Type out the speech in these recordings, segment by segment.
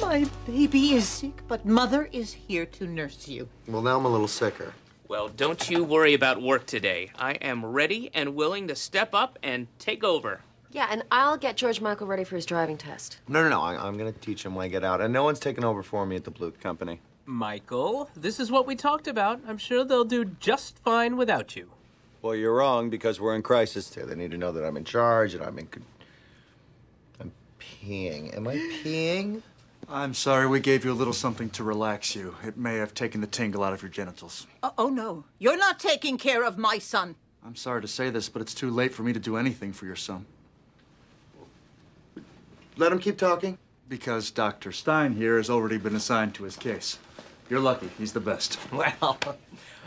My baby is sick, but mother is here to nurse you. Well, now I'm a little sicker. Well, don't you worry about work today. I am ready and willing to step up and take over. Yeah, and I'll get George Michael ready for his driving test. No, no, no. I, I'm going to teach him when I get out. And no one's taking over for me at the Bluth Company. Michael, this is what we talked about. I'm sure they'll do just fine without you. Well, you're wrong because we're in crisis here. They need to know that I'm in charge and I'm in. Con- I'm peeing. Am I peeing? I'm sorry we gave you a little something to relax you. It may have taken the tingle out of your genitals. Oh, oh no, you're not taking care of my son. I'm sorry to say this, but it's too late for me to do anything for your son. Let him keep talking. Because Dr. Stein here has already been assigned to his case. You're lucky. He's the best. Well,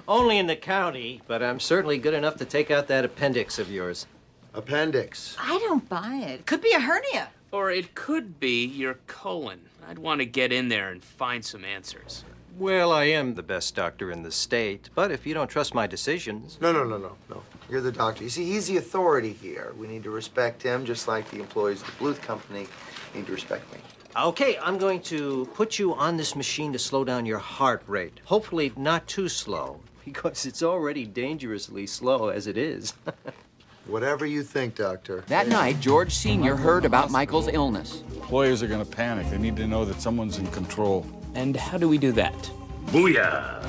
only in the county, but I'm certainly good enough to take out that appendix of yours. Appendix. I don't buy it. Could be a hernia. Or it could be your colon. I'd want to get in there and find some answers. Well, I am the best doctor in the state, but if you don't trust my decisions. No, no, no, no, no. You're the doctor. You see, he's the authority here. We need to respect him just like the employees of the Bluth Company need to respect me. Okay, I'm going to put you on this machine to slow down your heart rate. Hopefully, not too slow, because it's already dangerously slow as it is. Whatever you think, Doctor. That night, George Sr. heard about Michael's illness. Employers are going to panic. They need to know that someone's in control. And how do we do that? Booyah!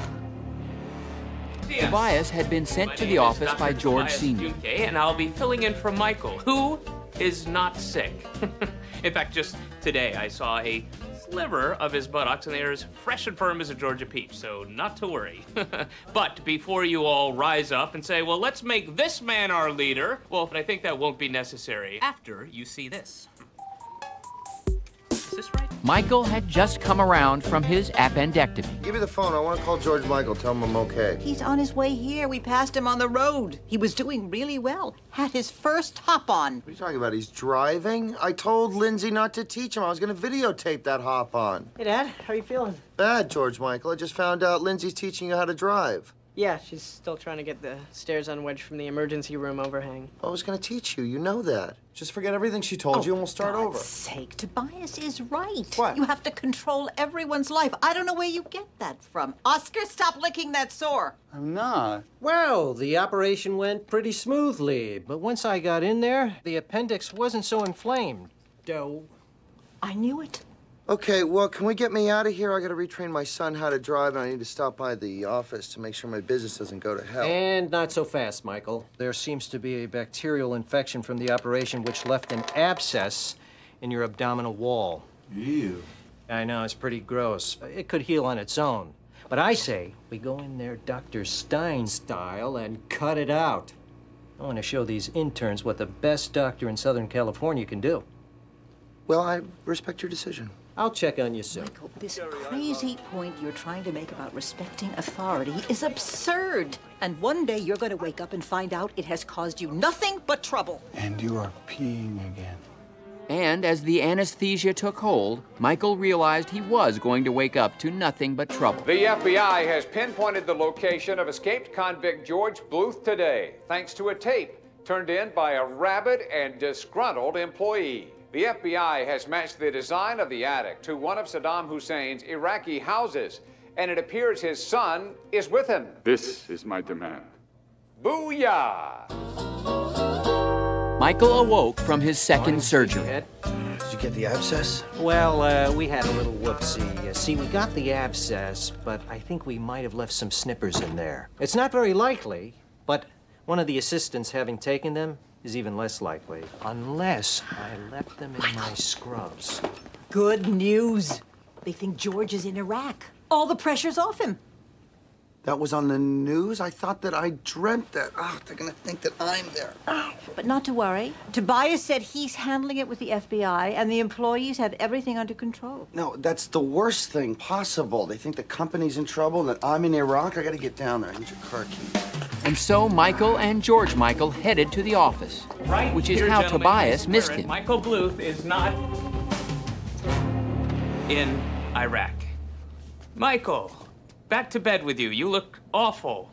Tobias had been sent My to the office Dr. by George Tobias Sr. Duque, and I'll be filling in for Michael, who is not sick. in fact, just today I saw a sliver of his buttocks, and they're as fresh and firm as a Georgia peach, so not to worry. but before you all rise up and say, well, let's make this man our leader, well, I think that won't be necessary after you see this. Is this right? Michael had just come around from his appendectomy. Give me the phone. I want to call George Michael. Tell him I'm okay. He's on his way here. We passed him on the road. He was doing really well. Had his first hop on. What are you talking about? He's driving? I told Lindsay not to teach him. I was going to videotape that hop on. Hey, Dad, how are you feeling? Bad, George Michael. I just found out Lindsay's teaching you how to drive. Yeah, she's still trying to get the stairs unwedged from the emergency room overhang. I was going to teach you. You know that. Just forget everything she told oh, you and we'll start God's over. For sake, Tobias is right. What? You have to control everyone's life. I don't know where you get that from. Oscar, stop licking that sore. I'm not. well, the operation went pretty smoothly, but once I got in there, the appendix wasn't so inflamed. Doe. I knew it. Okay, well, can we get me out of here? I got to retrain my son how to drive, and I need to stop by the office to make sure my business doesn't go to hell. And not so fast, Michael. There seems to be a bacterial infection from the operation which left an abscess in your abdominal wall. Ew. I know, it's pretty gross. It could heal on its own. But I say we go in there Dr. Stein style and cut it out. I want to show these interns what the best doctor in Southern California can do. Well, I respect your decision. I'll check on you soon. Michael, this crazy point you're trying to make about respecting authority is absurd. And one day you're going to wake up and find out it has caused you nothing but trouble. And you are peeing again. And as the anesthesia took hold, Michael realized he was going to wake up to nothing but trouble. The FBI has pinpointed the location of escaped convict George Bluth today, thanks to a tape turned in by a rabid and disgruntled employee. The FBI has matched the design of the attic to one of Saddam Hussein's Iraqi houses, and it appears his son is with him. This is my demand. Booyah! Michael awoke from his second surgery. Did you get the abscess? Well, uh, we had a little whoopsie. Uh, see, we got the abscess, but I think we might have left some snippers in there. It's not very likely, but one of the assistants having taken them is even less likely. Unless I left them in my scrubs. Good news. They think George is in Iraq. All the pressure's off him. That was on the news? I thought that I dreamt that. Oh, they're going to think that I'm there. Oh. But not to worry. Tobias said he's handling it with the FBI, and the employees have everything under control. No, that's the worst thing possible. They think the company's in trouble and that I'm in Iraq. I got to get down there. I need your car key. And so Michael and George Michael headed to the office, Right which is here, how Tobias missed him. Michael Bluth is not in Iraq. Michael, back to bed with you. You look awful.